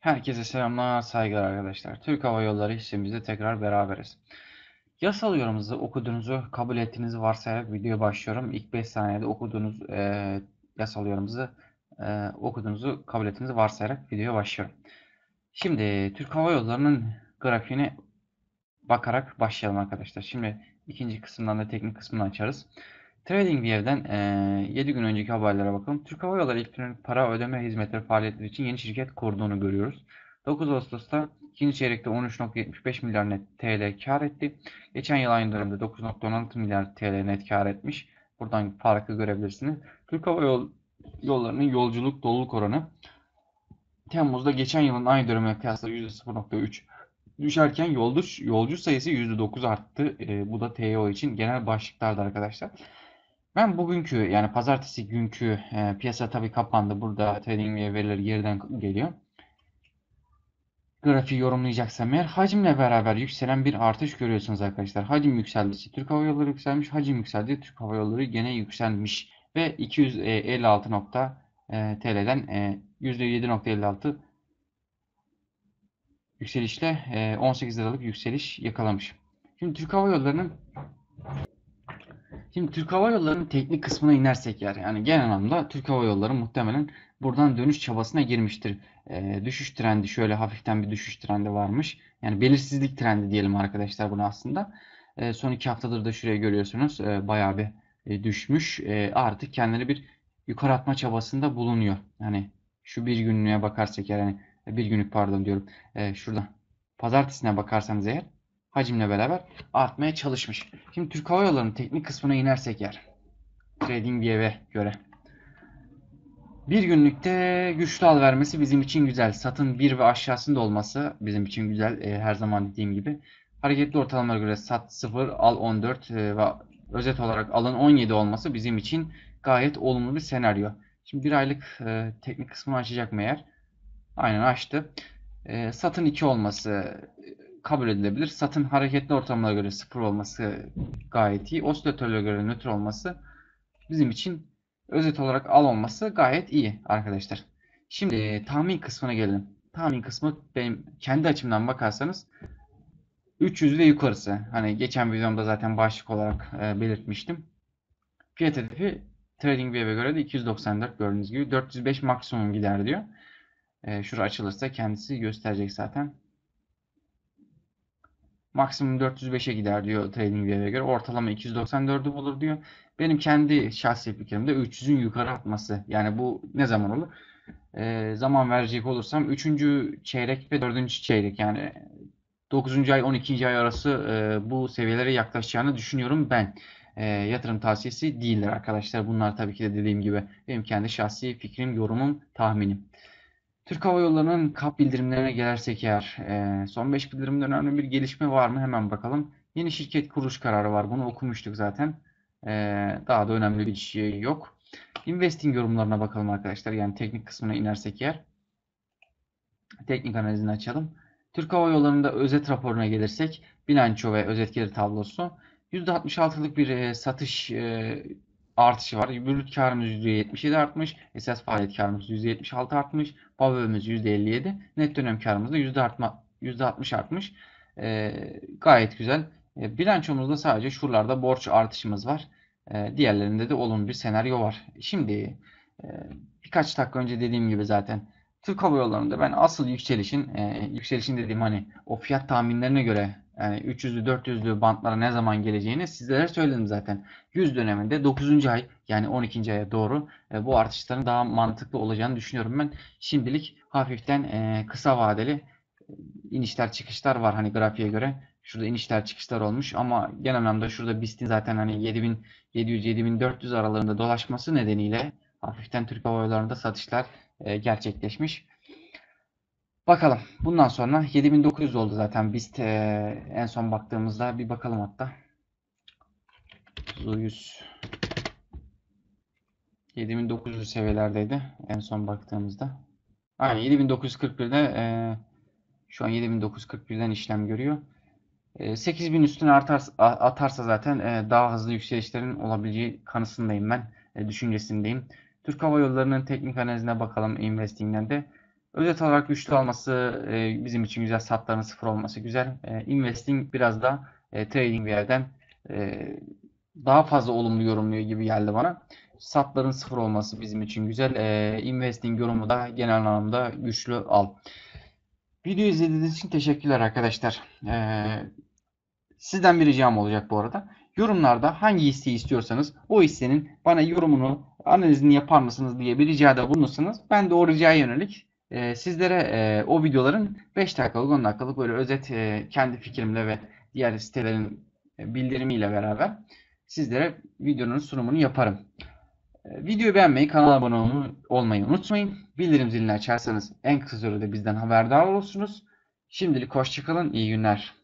Herkese selamlar, saygılar arkadaşlar. Türk Hava Yolları hissemizde tekrar beraberiz. Yasal yorumunuzu okuduğunuzu, kabul ettiğinizi varsayarak videoya başlıyorum. İlk 5 saniyede okuduğunuz e, yasal yorumunuzu e, okuduğunuzu, kabul ettiğinizi varsayarak videoya başlıyorum. Şimdi Türk Hava Yolları'nın grafiğine bakarak başlayalım arkadaşlar. Şimdi ikinci kısımdan da teknik kısmını açarız. TradingView'den e, 7 gün önceki haberlere bakalım. Türk Hava Yolları elektronik para ödeme hizmetleri faaliyetleri için yeni şirket kurduğunu görüyoruz. 9 Ağustos'ta ikinci çeyrekte 13.75 milyar net TL kar etti. Geçen yıl aynı dönemde 9.16 milyar TL net kar etmiş. Buradan farkı görebilirsiniz. Türk Hava Yol, Yolları'nın yolculuk doluluk oranı Temmuz'da geçen yılın aynı dönemine kıyasla %0.3 düşerken yolcu, yolcu sayısı %9 arttı. E, bu da TEO için genel başlıklardı arkadaşlar. Ben bugünkü yani pazartesi günkü e, piyasa tabii kapandı. Burada trading ve verileri geriden geliyor. Grafiği yorumlayacaksam eğer hacimle beraber yükselen bir artış görüyorsunuz arkadaşlar. Hacim yükseldiyse Türk Hava Yolları yükselmiş. Hacim yükseldi. Türk Hava Yolları gene yükselmiş. Ve 256 nokta e, TL'den e, %7.56 yükselişle e, 18 liralık yükseliş yakalamış. Şimdi Türk Hava Yolları'nın Şimdi Türk Hava Yolları'nın teknik kısmına inersek yer yani genel anlamda Türk Hava Yolları muhtemelen buradan dönüş çabasına girmiştir. E, düşüş trendi şöyle hafiften bir düşüş trendi varmış. Yani belirsizlik trendi diyelim arkadaşlar bunu aslında. E, son iki haftadır da şuraya görüyorsunuz e, bayağı bir e, düşmüş. E, artık kendini bir yukarı atma çabasında bulunuyor. Yani şu bir günlüğe bakarsak yani bir günlük pardon diyorum. E, şurada pazartesine bakarsanız eğer hacimle beraber artmaya çalışmış. Şimdi Türk Hava Yolları'nın teknik kısmına inersek yer. Trading View'e göre. Bir günlükte güçlü al vermesi bizim için güzel. Satın 1 ve aşağısında olması bizim için güzel. E, her zaman dediğim gibi. Hareketli ortalamalara göre sat 0, al 14 e, ve özet olarak alın 17 olması bizim için gayet olumlu bir senaryo. Şimdi bir aylık e, teknik kısmını açacak mı eğer? Aynen açtı. E, satın 2 olması kabul edilebilir. Satın hareketli ortamlara göre 0 olması gayet iyi. Osilatörlere göre nötr olması bizim için özet olarak al olması gayet iyi arkadaşlar. Şimdi e, tahmin kısmına gelelim. Tahmin kısmı benim kendi açımdan bakarsanız 300 ve yukarısı. Hani geçen videomda zaten başlık olarak e, belirtmiştim. Fiyat hedefi TradingView'e göre de 294 gördüğünüz gibi 405 maksimum gider diyor. E, şura açılırsa kendisi gösterecek zaten. Maksimum 405'e gider diyor TradingView'e göre. Ortalama 294'ü bulur diyor. Benim kendi şahsi fikrimde 300'ün yukarı atması. Yani bu ne zaman olur? E, zaman verecek olursam 3. çeyrek ve 4. çeyrek yani 9. ay 12. ay arası e, bu seviyelere yaklaşacağını düşünüyorum ben. E, yatırım tavsiyesi değildir arkadaşlar. Bunlar tabii ki de dediğim gibi benim kendi şahsi fikrim, yorumum, tahminim. Türk Hava Yolları'nın kap bildirimlerine gelirsek eğer e, son 5 bildirimde önemli bir gelişme var mı? Hemen bakalım. Yeni şirket kuruluş kararı var. Bunu okumuştuk zaten. E, daha da önemli bir şey yok. Investing yorumlarına bakalım arkadaşlar. Yani teknik kısmına inersek eğer. Teknik analizini açalım. Türk Hava Yolları'nda özet raporuna gelirsek bilanço ve özet gelir tablosu %66'lık bir e, satış e, artışı var. Brüt karımız %77 artmış. Esas faaliyet karımız %76 artmış. BAVÖ'müz %57. Net dönem karımız da %60 artma, %60 artmış. E, gayet güzel. E, bilançomuzda sadece şuralarda borç artışımız var. E, diğerlerinde de olumlu bir senaryo var. Şimdi e, birkaç dakika önce dediğim gibi zaten Türk Hava Yolları'nda ben asıl yükselişin, e, yükselişin dediğim hani o fiyat tahminlerine göre yani 300'lü 400'lü bantlara ne zaman geleceğini sizlere söyledim zaten. 100 döneminde 9. ay yani 12. aya doğru e, bu artışların daha mantıklı olacağını düşünüyorum ben. Şimdilik hafiften e, kısa vadeli e, inişler çıkışlar var hani grafiğe göre. Şurada inişler çıkışlar olmuş ama genel anlamda şurada BIST'in zaten hani 7700-7400 aralarında dolaşması nedeniyle hafiften Türk Hava Yolları'nda satışlar e, gerçekleşmiş. Bakalım. Bundan sonra 7900 oldu zaten BIST e, en son baktığımızda. Bir bakalım hatta. ZU100 7900 seviyelerdeydi en son baktığımızda. Aynen 7941'de e, şu an 7941'den işlem görüyor. E, 8000 üstüne artar, atarsa zaten e, daha hızlı yükselişlerin olabileceği kanısındayım ben. E, düşüncesindeyim. Türk Hava Yolları'nın teknik analizine bakalım Investing'den de. Özet olarak güçlü olması e, bizim için güzel. Satların sıfır olması güzel. E, investing biraz da e, trading bir yerden e, daha fazla olumlu yorumluyor gibi geldi bana. Satların sıfır olması bizim için güzel. E, investing yorumu da genel anlamda güçlü al. Video izlediğiniz için teşekkürler arkadaşlar. E, sizden bir ricam olacak bu arada. Yorumlarda hangi hisseyi istiyorsanız o hissenin bana yorumunu, analizini yapar mısınız diye bir ricada bulunursanız ben de o ricaya yönelik e, sizlere e, o videoların 5 dakikalık 10 dakikalık böyle özet e, kendi fikrimle ve diğer sitelerin e, bildirimiyle beraber sizlere videonun sunumunu yaparım. E, videoyu beğenmeyi, kanala abone olmayı unutmayın. Bildirim zilini açarsanız en kısa sürede bizden haberdar olursunuz. Şimdilik hoşçakalın, iyi günler.